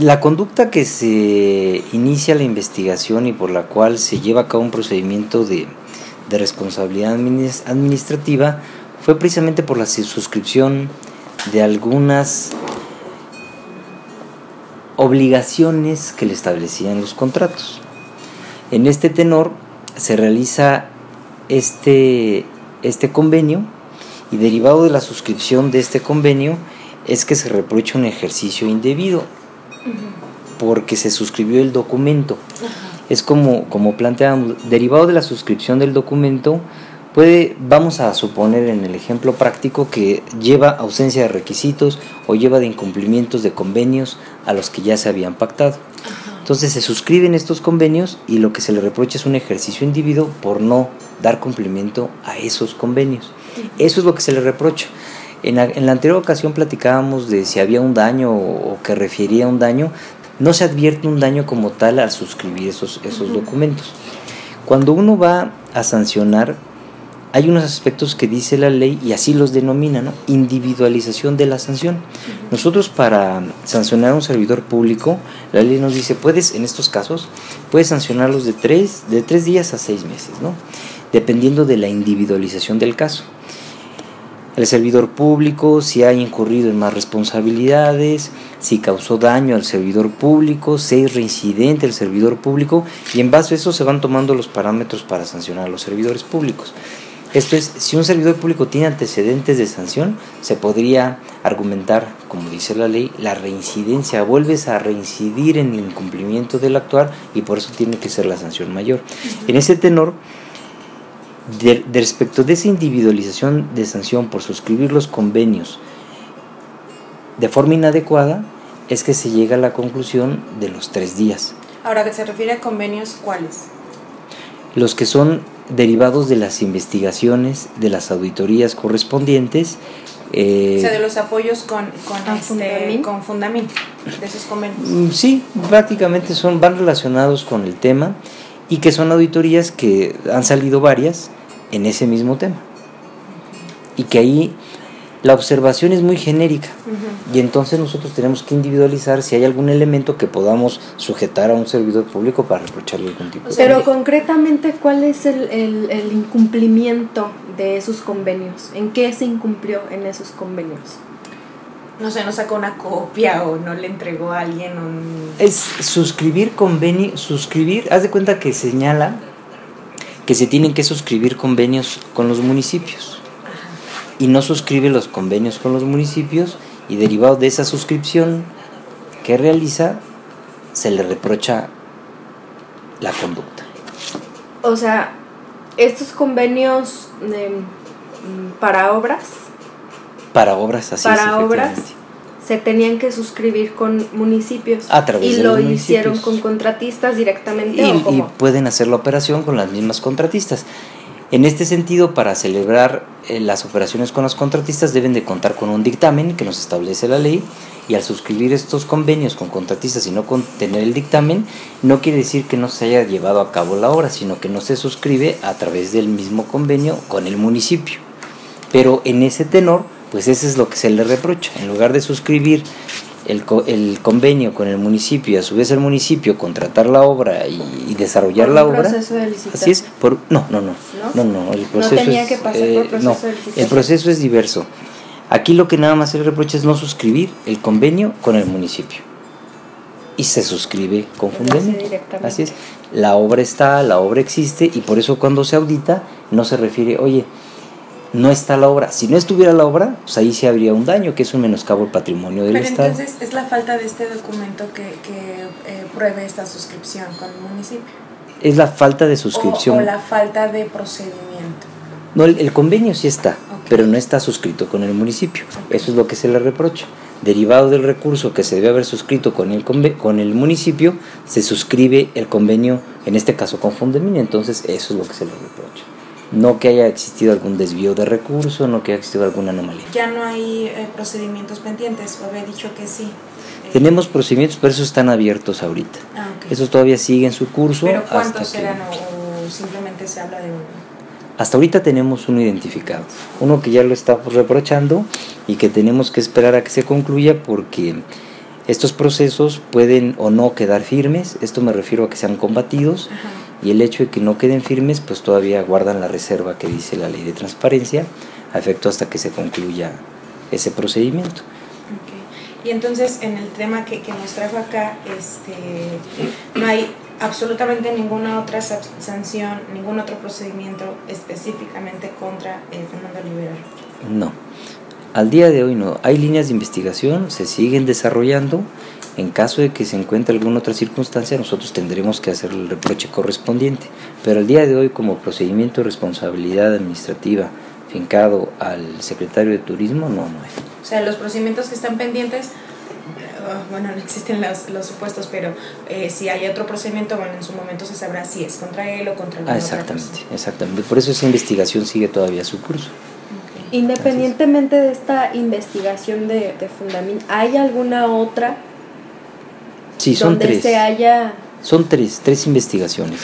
La conducta que se inicia la investigación y por la cual se lleva a cabo un procedimiento de, responsabilidad administrativa fue precisamente por la suscripción de algunas obligaciones que le establecían los contratos. En este tenor se realiza este, este convenio y derivado de la suscripción de este convenio es que se reprocha un ejercicio indebido porque se suscribió el documento. Es como, como planteamos, derivado de la suscripción del documento, puede, vamos a suponer en el ejemplo práctico que lleva ausencia de requisitos o lleva de incumplimientos de convenios a los que ya se habían pactado. Entonces se suscriben estos convenios y lo que se le reprocha es un ejercicio individuo por no dar cumplimiento a esos convenios. Eso es lo que se le reprocha. En la, en la, anterior ocasión platicábamos de si había un daño o, que refería a un daño. No se advierte un daño como tal al suscribir esos, esos documentos. Cuando uno va a sancionar, hay unos aspectos que dice la ley y así los denomina, ¿no? Individualización de la sanción. Nosotros para sancionar a un servidor público, la ley nos dice, puedes, en estos casos, puedes sancionarlos de tres, de tres días a seis meses, ¿no? Dependiendo de la individualización del caso el servidor público, si ha incurrido en más responsabilidades, si causó daño al servidor público, si es reincidente el servidor público, y en base a eso se van tomando los parámetros para sancionar a los servidores públicos. Esto es, si un servidor público tiene antecedentes de sanción, se podría argumentar, como dice la ley, la reincidencia. Vuelves a reincidir en el incumplimiento del actuar y por eso tiene que ser la sanción mayor. En ese tenor, de, respecto de esa individualización de sanción por suscribir los convenios de forma inadecuada, es que se llega a la conclusión de los tres días. Ahora, que se refiere a convenios, ¿cuáles? Los que son derivados de las investigaciones, de las auditorías correspondientes. Eh, o sea, de los apoyos con, con, ah, este, con fundamento, de esos convenios. Mm, sí, prácticamente son, van relacionados con el tema y que son auditorías que han salido varias en ese mismo tema. Y que ahí la observación es muy genérica y entonces nosotros tenemos que individualizar si hay algún elemento que podamos sujetar a un servidor público para reprocharle algún tipo de Pero concretamente, ¿cuál es el, el, el, incumplimiento de esos convenios? ¿En qué se incumplió en esos convenios? No sé, no sacó una copia o no le entregó a alguien un... Es suscribir convenio, suscribir, haz de cuenta que señala que se tienen que suscribir convenios con los municipios y no suscribe los convenios con los municipios y derivado de esa suscripción que realiza se le reprocha la conducta. O sea, estos convenios em, para obras. Para obras, así Para obras se tenían que suscribir con municipios. y lo hicieron con contratistas directamente. Y, y pueden hacer la operación con las mismas contratistas. En este sentido, para celebrar eh, las operaciones con los contratistas deben de contar con un dictamen que nos establece la ley y al suscribir estos convenios con contratistas y no con tener el dictamen, no quiere decir que no se haya llevado a cabo la obra, sino que no se suscribe a través del mismo convenio con el municipio. Pero en ese tenor, pues eso es lo que se le reprocha. En lugar de suscribir el, el convenio con el municipio y a su vez el municipio contratar la obra y, desarrollar la obra. proceso de? Así es, por, no, no, no, no, no, el proceso tenía que pasar por proceso no, de licitación. el proceso es diverso. Aquí lo que nada más se le reprocha es no suscribir el convenio con el municipio. Y se suscribe con convenio. Así es. La obra está, la obra existe y por eso cuando se audita no se refiere, oye, no está la obra. Si no estuviera la obra, pues ahí sí habría un daño, que es un menoscabo al patrimonio del Pero Estado. entonces es la falta de este documento que, que eh, pruebe esta suscripción con el municipio. Es la falta de suscripción. O, la falta de procedimiento. No, el, convenio sí está, pero no está suscrito con el municipio. Eso es lo que se le reprocha. Derivado del recurso que se debe haber suscrito con el, con el municipio, se suscribe el convenio, en este caso con Fundemini, entonces eso es lo que se le reprocha no que haya existido algún desvío de recursos, no que haya existido alguna anomalía. Ya no hay eh, procedimientos pendientes, o había dicho que sí. Tenemos procedimientos, pero esos están abiertos ahorita. Ah, Esos todavía siguen su curso. ¿Pero cuántos eran o simplemente se habla de uno? Hasta ahorita tenemos uno identificado, uno que ya lo estamos reprochando y que tenemos que esperar a que se concluya porque estos procesos pueden o no quedar firmes, esto me refiero a que sean combatidos y el hecho de que no queden firmes pues todavía guardan la reserva que dice la ley de transparencia a efecto hasta que se concluya ese procedimiento. Y entonces en el tema que, que nos trajo acá, este, no hay absolutamente ninguna otra sanción, ningún otro procedimiento específicamente contra eh, Fernando Liberal. No, al día de hoy no. Hay líneas de investigación, se siguen desarrollando. En caso de que se encuentre alguna otra circunstancia, nosotros tendremos que hacer el reproche correspondiente. Pero al día de hoy, como procedimiento de responsabilidad administrativa fincado al secretario de Turismo, no, no es. O sea, los procedimientos que están pendientes, oh, bueno, no existen los, los supuestos, pero eh, si hay otro procedimiento, bueno, en su momento se sabrá si es contra él o contra el ah, exactamente, exactamente. Por eso esa investigación sigue todavía su curso. Independientemente de esta investigación de, de Fundamin, ¿hay alguna otra sí, son donde tres. se haya... Son tres, tres investigaciones.